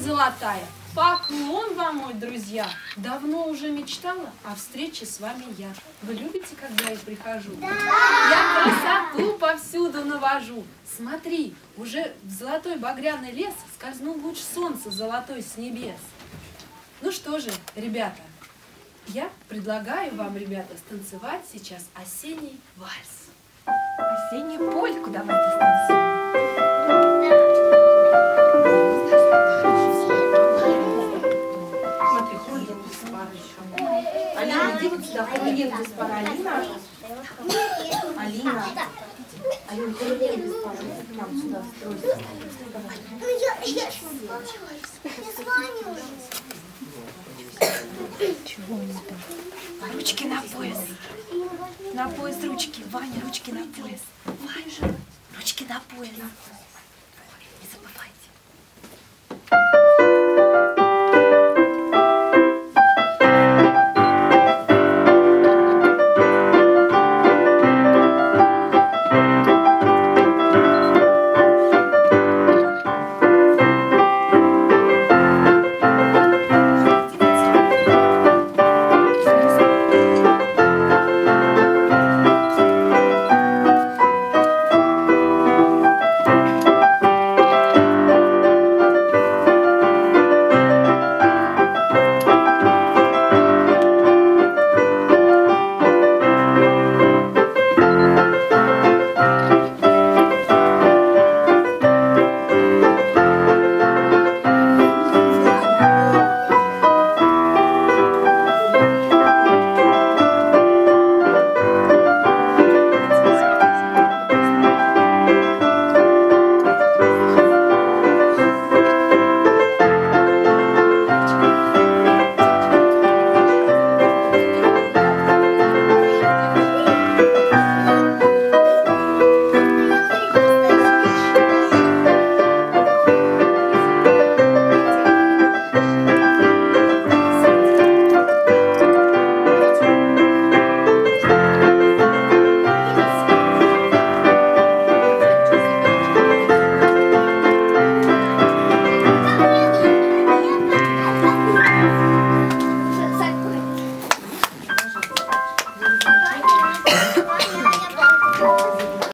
золотая, поклон вам, мой друзья. Давно уже мечтала о встрече с вами я. Вы любите, когда я прихожу? Да! Я красоту повсюду навожу. Смотри, уже в золотой багряный лес скользнул луч солнца золотой с небес. Ну что же, ребята, я предлагаю вам, ребята, станцевать сейчас осенний вальс. Осеннюю польку давайте станцуем. Ходит без пары. Алина. Алина. Алина, пары. Иди к нам сюда, стройся. Ну, я, я, я звоню. Ручки на пояс. На пояс ручки. Ваня, ручки на пояс. Ваня, ручки на пояс. Не забывайте.